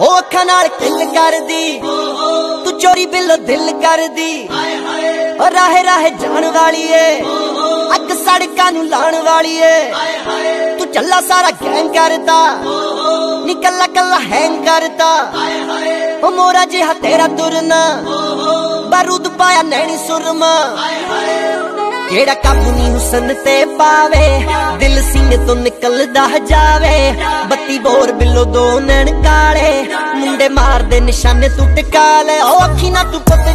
ਹੋ ਅੱਖਾਂ ਨਾਲ ਕਿੱਲ ਕਰਦੀ। ਤੂੰ ਚੋਰੀ ਬਿੱਲੋ ਦਿਲ ਕਰਦੀ। ਓ ਰਾਹੇ ਰਾਹੇ ਜਾਣ ਵਾਲੀ ਏ ਅੱਗ ਸੜਕਾਂ ਨੂੰ ਲਾਣ ਵਾਲੀ ਏ ਤੂੰ ਚੱਲਾ ਸਾਰਾ ਗੈਂਗ ਕਰਦਾ, ਨੀ ਕੱਲਾ ਹੈਂਗ ਕਰਦਾ। ਓ ਮੋਰਾ ਜਿਹਾ ਤੇਰਾ ਤੁਰਨਾ, ਬਾਰੂਦ ਪਾਇਆ ਨੈਣੀ ਸੁਰਮਾ। ਕਿਹੜਾ ਕਾਬੂ ਨਹੀਂ ਹੁਸਨ ਤੇ ਪਾਵੇ, ਦਿਲ ਸਿੰਘ ਤੋਂ ਨਿਕਲਦਾ ਜਾਵੇ। ਬੱਤੀ ਬੋਰ ਬਿੱਲੋ ਦੋ ਨੈਣ ਕਾਲੇ ਮੁੰਡੇ ਮਾਰਦੇ ਨਿਸ਼ਾਨੇ ਤੂੰ ਟਿਕਾ ਲੈ। ਉਹ ਅੱਖੀ ਨਾ ਤੂੰ ਉਹ ਅੱਖੀ ਨਾ ਤੂੰ